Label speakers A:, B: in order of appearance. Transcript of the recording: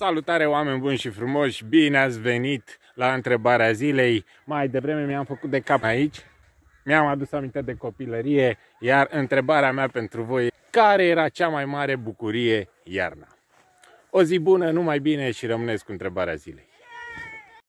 A: Salutare oameni buni și frumoși, bine ați venit la întrebarea zilei. Mai devreme mi-am făcut de cap aici, mi-am adus aminte de copilărie, iar întrebarea mea pentru voi care era cea mai mare bucurie iarna? O zi bună, numai bine și rămâneți cu întrebarea zilei.